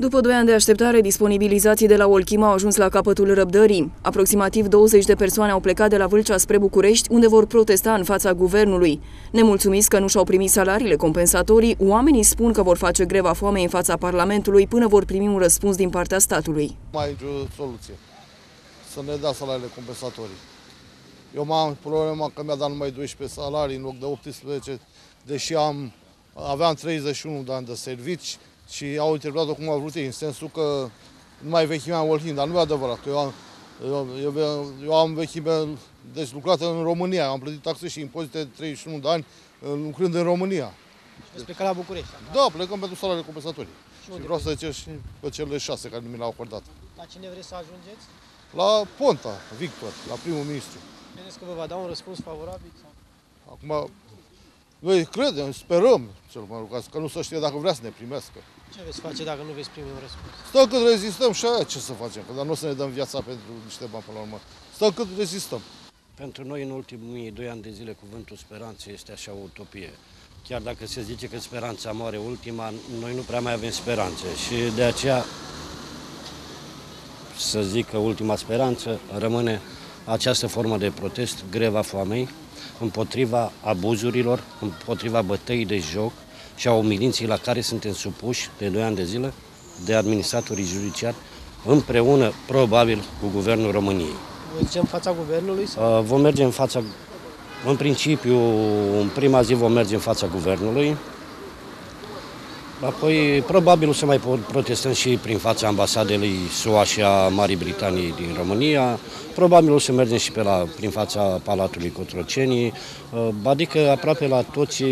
După doi ani de așteptare, disponibilizații de la Olchim au ajuns la capătul răbdării. Aproximativ 20 de persoane au plecat de la Vâlcea spre București, unde vor protesta în fața guvernului. Nemulțumiți că nu și-au primit salariile compensatorii, oamenii spun că vor face greva foamei în fața Parlamentului până vor primi un răspuns din partea statului. Mai e o soluție. Să ne dea salariile compensatorii. Eu mai am problema că mi-a dat numai 12 salarii în loc de 18, deși am, aveam 31 de ani de servici, și au interpretat-o cum au vrut ei, în sensul că nu mai vechimea Olhin, dar nu e adevărat. Eu am, eu, eu, eu am vechime, deci lucrat în România, am plătit taxe și impozite 31 de ani lucrând în România. Și veți pleca la București? Da, plecăm pentru salariile compensatorii. Și, și vreau să cer și pe cele șase care mi le-au acordat. La cine vreți să ajungeți? La Ponta, Victor, la primul ministru. Credeți că vă va da un răspuns favorabil? Sau? Acum, noi credem, sperăm, cel mai rog, că nu să știe dacă vrea să ne primească. Ce veți face dacă nu veți primi un răspuns? Stăm cât rezistăm și aia ce să facem, că dar nu o să ne dăm viața pentru niște bani până la urmă. Stăm cât rezistăm. Pentru noi, în ultimii doi ani de zile, cuvântul speranță este așa o utopie. Chiar dacă se zice că speranța moare ultima, noi nu prea mai avem speranțe și de aceea să zic că ultima speranță rămâne această formă de protest, greva foamei, împotriva abuzurilor, împotriva bătăii de joc și a umilinții la care suntem supuși de 2 ani de zile de administratorii judiciari, împreună, probabil, cu Guvernul României. Mergem în fața Guvernului? Sau? Uh, vom merge în fața, în principiu, în prima zi vom merge în fața Guvernului, Apoi, probabil o să mai protestăm și prin fața ambasadei SUA și a Marii Britanii din România. Probabil o să mergem și pe la, prin fața Palatului Cotrocenii, uh, adică aproape la toți,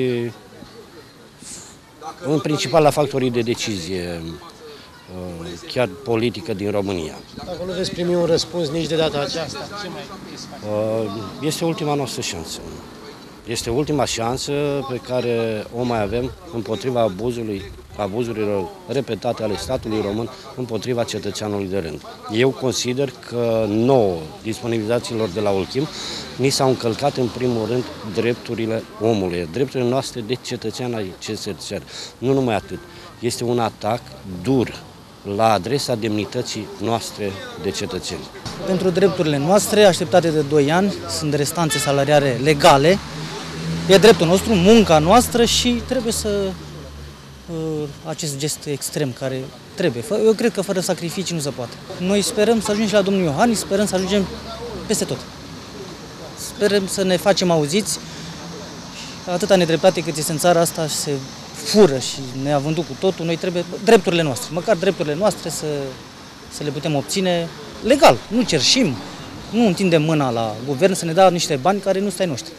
în principal la factorii de decizie, uh, chiar politică din România. Dacă nu veți primi un răspuns nici de data aceasta, ce mai uh, Este ultima noastră șansă. Este ultima șansă pe care o mai avem împotriva abuzului, abuzurilor repetate ale statului român împotriva cetățeanului de rând. Eu consider că nouă disponibilizațiilor de la Olchim ni s-au încălcat în primul rând drepturile omului, drepturile noastre de cetățean ai CSR. Nu numai atât. Este un atac dur la adresa demnității noastre de cetățeni. Pentru drepturile noastre, așteptate de 2 ani, sunt restanțe salariare legale, E dreptul nostru, munca noastră și trebuie să uh, acest gest extrem care trebuie. Eu cred că fără sacrificii nu se poate. Noi sperăm să ajungem la domnul Iohannis, sperăm să ajungem peste tot. Sperăm să ne facem auziți. Atâta nedreptate cât este în țara asta și se fură și ne a vândut cu totul, noi trebuie drepturile noastre, măcar drepturile noastre să, să le putem obține legal. Nu cerșim, nu întindem mâna la guvern să ne dea niște bani care nu stai noștri.